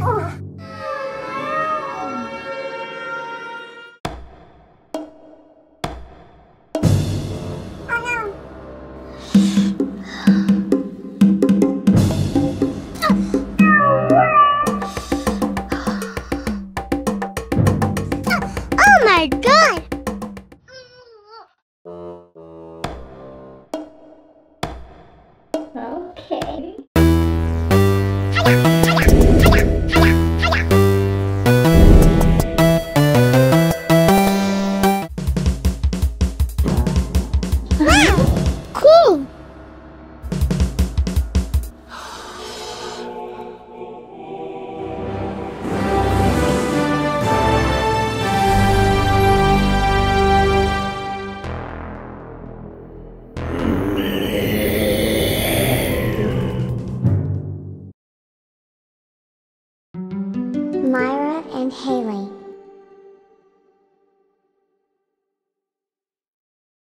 Oh, oh okay. Myra and Haley.